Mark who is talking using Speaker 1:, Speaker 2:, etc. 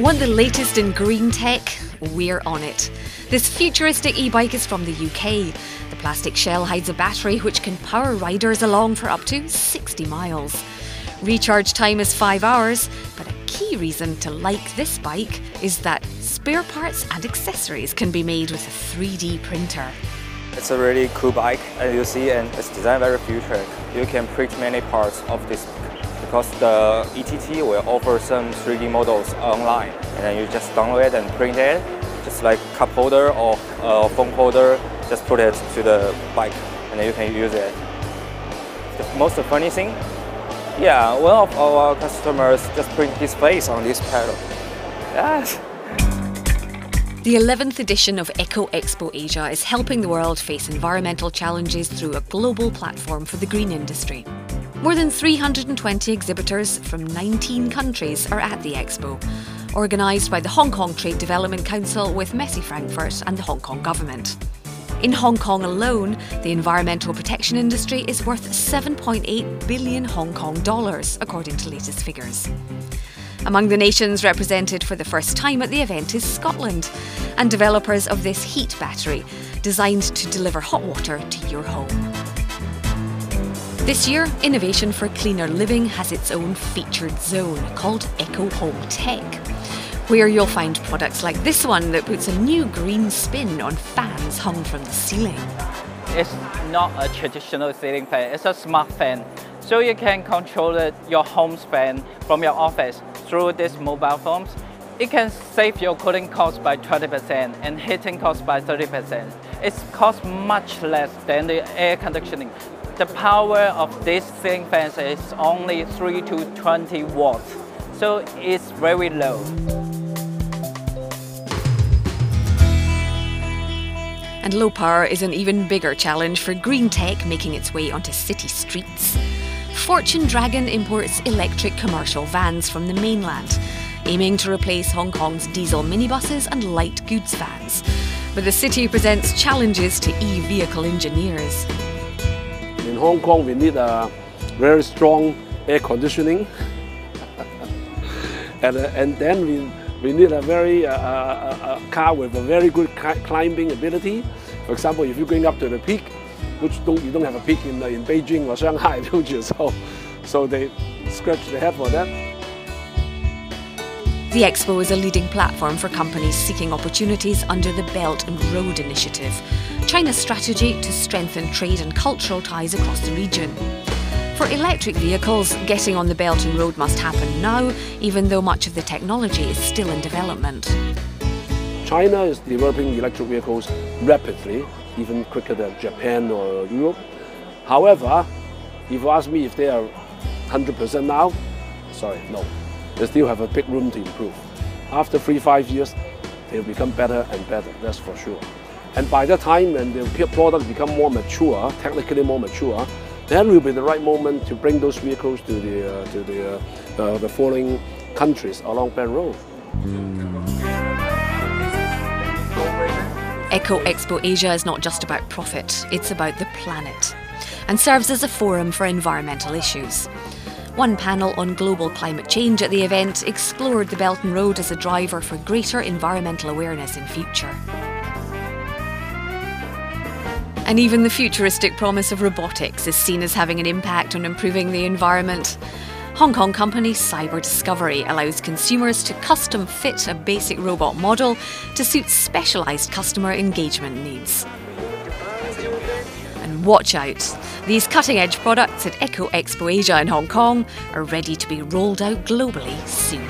Speaker 1: Want the latest in green tech? We're on it. This futuristic e bike is from the UK. The plastic shell hides a battery which can power riders along for up to 60 miles. Recharge time is five hours, but a key reason to like this bike is that spare parts and accessories can be made with a 3D printer.
Speaker 2: It's a really cool bike, as you see, and it's designed very future. You can print many parts of this because the ETT will offer some 3D models online, and then you just download it and print it, just like cup holder or uh, phone holder, just put it to the bike, and then you can use it. The most funny thing yeah, one of our customers just print his face on this pedal. Yes.
Speaker 1: The 11th edition of Eco Expo Asia is helping the world face environmental challenges through a global platform for the green industry. More than 320 exhibitors from 19 countries are at the expo, organised by the Hong Kong Trade Development Council with Messe Frankfurt and the Hong Kong government. In Hong Kong alone, the environmental protection industry is worth 7.8 billion Hong Kong dollars, according to latest figures. Among the nations represented for the first time at the event is Scotland, and developers of this heat battery, designed to deliver hot water to your home. This year, Innovation for Cleaner Living has its own featured zone called Eco Home Tech where you'll find products like this one that puts a new green spin on fans hung from the ceiling.
Speaker 3: It's not a traditional ceiling fan, it's a smart fan. So you can control it, your home fan from your office through these mobile phones. It can save your cooling cost by 20% and heating cost by 30%. It costs much less than the air conditioning. The power of this ceiling fans is only 3 to 20 watts, so it's very low.
Speaker 1: And low power is an even bigger challenge for green tech making its way onto city streets. Fortune Dragon imports electric commercial vans from the mainland, aiming to replace Hong Kong's diesel minibuses and light goods vans. But the city presents challenges to e vehicle engineers.
Speaker 4: Hong Kong, we need a very strong air conditioning. and, uh, and then we we need a very uh, a, uh, uh, a car with a very good climbing ability. For example, if you're going up to the peak, which don't, you don't have a peak in, in Beijing or Shanghai, don't you? So, so they scratch their head for that.
Speaker 1: The Expo is a leading platform for companies seeking opportunities under the Belt and Road Initiative, China's strategy to strengthen trade and cultural ties across the region. For electric vehicles, getting on the Belt and Road must happen now, even though much of the technology is still in development.
Speaker 4: China is developing electric vehicles rapidly, even quicker than Japan or Europe. However, if you ask me if they are 100% now, sorry, no. They still have a big room to improve. After three, five years, they'll become better and better, that's for sure. And by that time, when the product become more mature, technically more mature, then will be the right moment to bring those vehicles to the, uh, to the, uh, uh, the following countries along Belt Road.
Speaker 1: Eco Expo Asia is not just about profit, it's about the planet and serves as a forum for environmental issues. One panel on global climate change at the event explored the Belt and Road as a driver for greater environmental awareness in future. And even the futuristic promise of robotics is seen as having an impact on improving the environment. Hong Kong company Cyber Discovery allows consumers to custom fit a basic robot model to suit specialised customer engagement needs. And watch out! These cutting edge products at Eco Expo Asia in Hong Kong are ready to be rolled out globally soon.